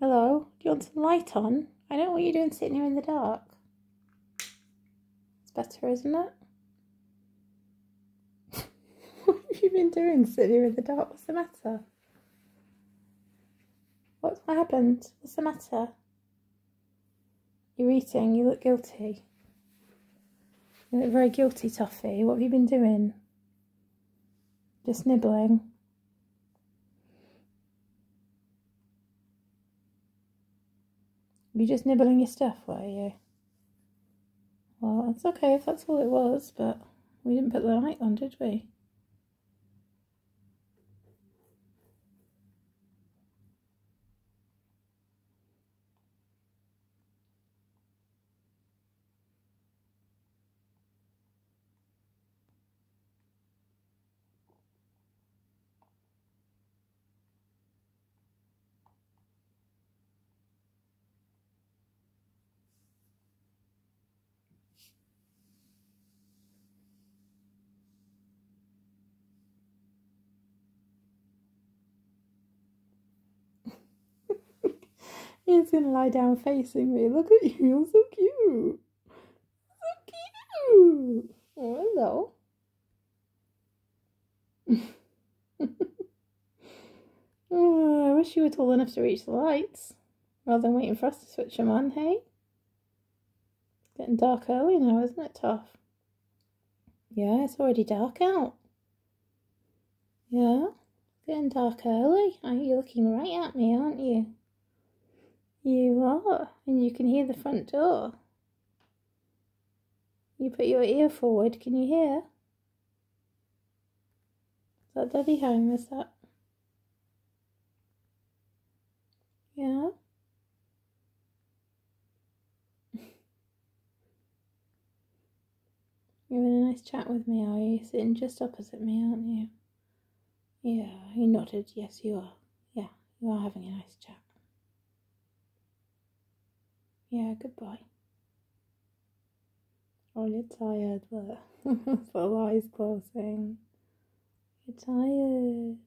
Hello? Do you want some light on? I don't want you doing sitting here in the dark. It's better, isn't it? what have you been doing sitting here in the dark? What's the matter? What's what happened? What's the matter? You're eating, you look guilty. You look very guilty, Toffee. What have you been doing? Just nibbling. You just nibbling your stuff, were you? Well, that's okay if that's all it was, but we didn't put the light on, did we? He's gonna lie down facing me. Look at you, you're so cute. So cute. Oh, hello. oh, I wish you were tall enough to reach the lights rather than waiting for us to switch them on, hey? It's getting dark early now, isn't it, Tough? Yeah, it's already dark out. Yeah, getting dark early. Are You're looking right at me, aren't you? You are, and you can hear the front door. You put your ear forward, can you hear? Is that Daddy home? Is that? Yeah? You're having a nice chat with me, are you? Sitting just opposite me, aren't you? Yeah, you nodded. Yes, you are. Yeah, you are having a nice chat. Yeah, goodbye. Oh, you're tired, but the eyes closing. You're tired.